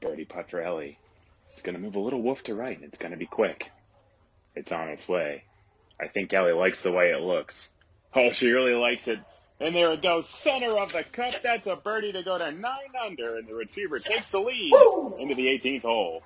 birdie putt. It's going to move a little wolf to right, and it's going to be quick. It's on its way. I think Ellie likes the way it looks. Oh, she really likes it. And there it goes, center of the cup. That's a birdie to go to nine under, and the retriever takes the lead into the 18th hole.